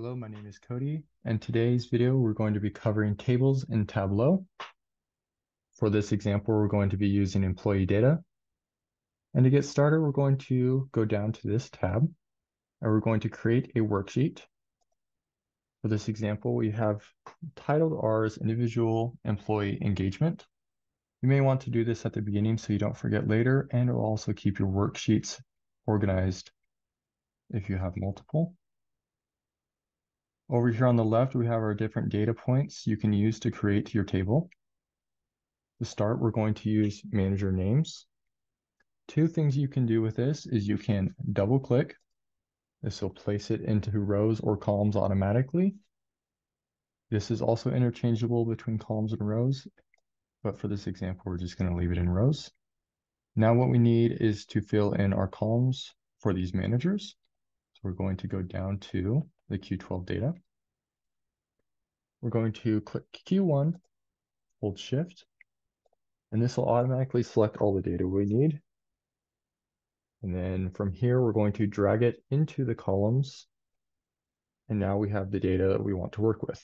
Hello, my name is Cody, and today's video we're going to be covering tables in Tableau. For this example, we're going to be using employee data. And to get started, we're going to go down to this tab, and we're going to create a worksheet. For this example, we have titled ours individual employee engagement. You may want to do this at the beginning so you don't forget later, and it will also keep your worksheets organized if you have multiple. Over here on the left, we have our different data points you can use to create your table. To start, we're going to use manager names. Two things you can do with this is you can double click. This will place it into rows or columns automatically. This is also interchangeable between columns and rows, but for this example, we're just going to leave it in rows. Now what we need is to fill in our columns for these managers. So we're going to go down to the Q12 data. We're going to click Q1, hold shift, and this will automatically select all the data we need. And then from here, we're going to drag it into the columns. And now we have the data that we want to work with.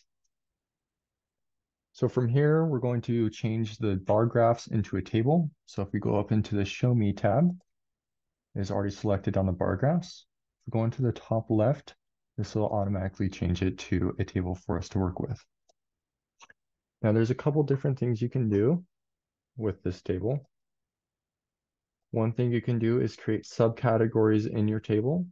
So from here, we're going to change the bar graphs into a table. So if we go up into the Show Me tab, it is already selected on the bar graphs. If we go into the top left, this will automatically change it to a table for us to work with. Now there's a couple different things you can do with this table. One thing you can do is create subcategories in your table.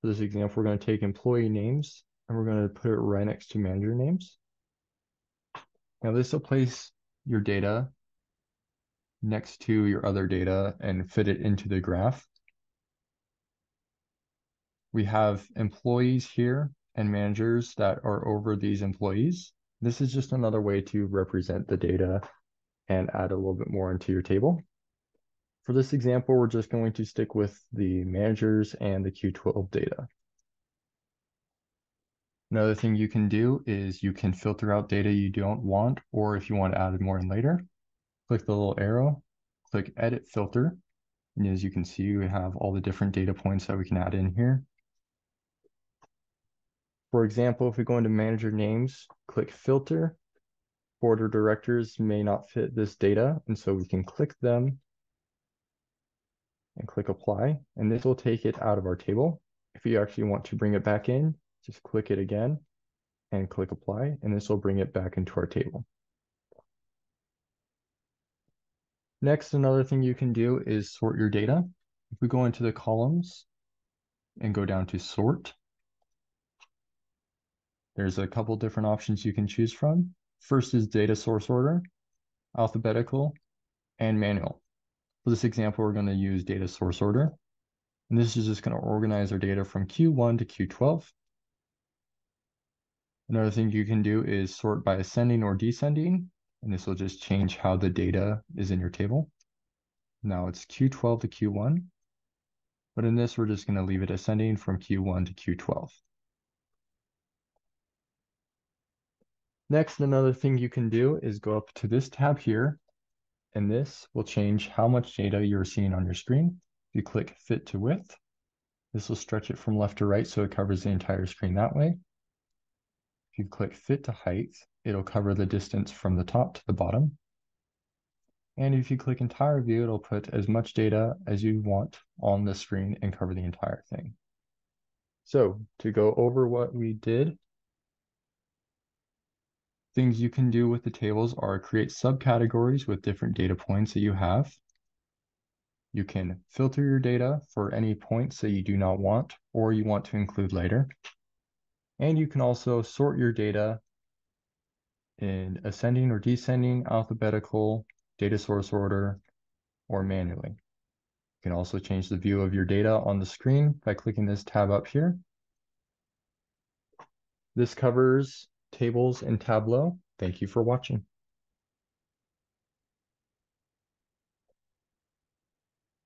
For this example, we're going to take employee names and we're going to put it right next to manager names. Now this will place your data next to your other data and fit it into the graph we have employees here and managers that are over these employees. This is just another way to represent the data and add a little bit more into your table. For this example, we're just going to stick with the managers and the Q12 data. Another thing you can do is you can filter out data you don't want, or if you want to add it more in later, click the little arrow, click edit filter. And as you can see, we have all the different data points that we can add in here. For example, if we go into manager names, click filter, board of directors may not fit this data. And so we can click them and click apply. And this will take it out of our table. If you actually want to bring it back in, just click it again and click apply. And this will bring it back into our table. Next, another thing you can do is sort your data. If we go into the columns and go down to sort, there's a couple different options you can choose from. First is data source order, alphabetical, and manual. For this example, we're going to use data source order. And this is just going to organize our data from Q1 to Q12. Another thing you can do is sort by ascending or descending, and this will just change how the data is in your table. Now it's Q12 to Q1, but in this, we're just going to leave it ascending from Q1 to Q12. Next, another thing you can do is go up to this tab here, and this will change how much data you're seeing on your screen. If you click fit to width, this will stretch it from left to right so it covers the entire screen that way. If you click fit to height, it'll cover the distance from the top to the bottom. And if you click entire view, it'll put as much data as you want on the screen and cover the entire thing. So to go over what we did Things you can do with the tables are create subcategories with different data points that you have. You can filter your data for any points that you do not want or you want to include later. And you can also sort your data in ascending or descending, alphabetical, data source order, or manually. You can also change the view of your data on the screen by clicking this tab up here. This covers tables in Tableau. Thank you for watching.